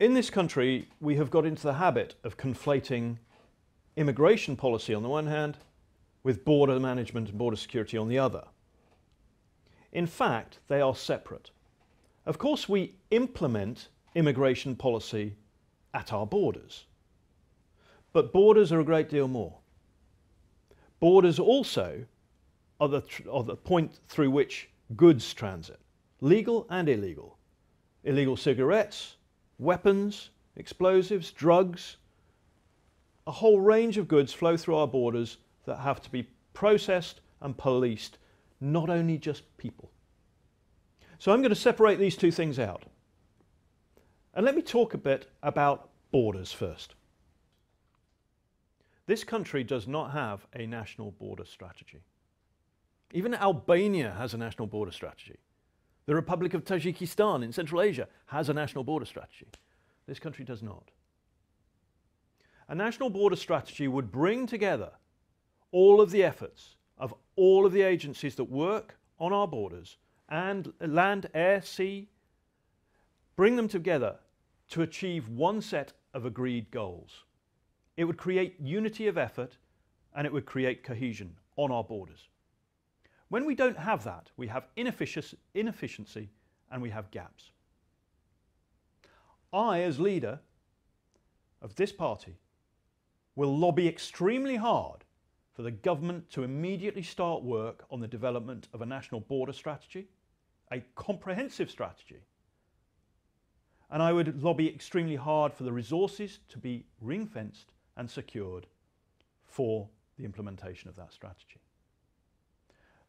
In this country, we have got into the habit of conflating immigration policy on the one hand with border management and border security on the other. In fact, they are separate. Of course, we implement immigration policy at our borders. But borders are a great deal more. Borders also are the, are the point through which goods transit, legal and illegal. Illegal cigarettes, weapons, explosives, drugs, a whole range of goods flow through our borders that have to be processed and policed, not only just people. So I'm going to separate these two things out. And let me talk a bit about borders first. This country does not have a national border strategy. Even Albania has a national border strategy. The Republic of Tajikistan in Central Asia has a national border strategy. This country does not. A national border strategy would bring together all of the efforts of all of the agencies that work on our borders and land, air, sea, bring them together to achieve one set of agreed goals. It would create unity of effort and it would create cohesion on our borders. When we don't have that, we have inefficiency and we have gaps. I, as leader of this party, will lobby extremely hard for the government to immediately start work on the development of a national border strategy, a comprehensive strategy. And I would lobby extremely hard for the resources to be ring fenced and secured for the implementation of that strategy.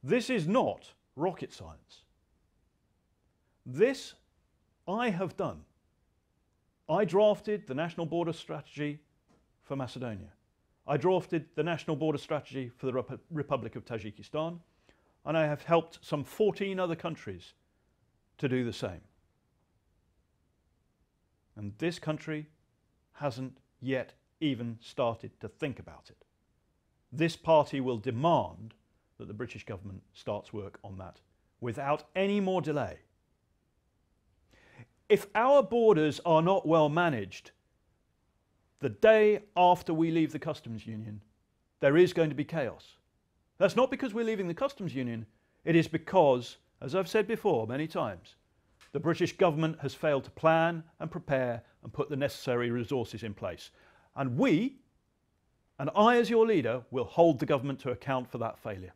This is not rocket science. This I have done. I drafted the National Border Strategy for Macedonia. I drafted the National Border Strategy for the Rep Republic of Tajikistan, and I have helped some 14 other countries to do the same. And this country hasn't yet even started to think about it. This party will demand that the British government starts work on that without any more delay. If our borders are not well managed, the day after we leave the customs union, there is going to be chaos. That's not because we're leaving the customs union, it is because, as I've said before many times, the British government has failed to plan and prepare and put the necessary resources in place. And we, and I as your leader, will hold the government to account for that failure.